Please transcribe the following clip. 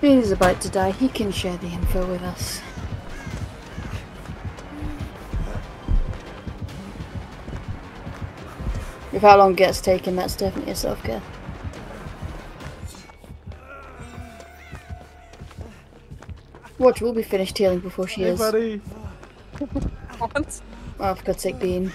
He's about to die. He can share the info with us. If how long gets taken, that's definitely a self-care. Watch, we'll be finished healing before she Hey, is. buddy. What? Oh, for God's sake, Bean.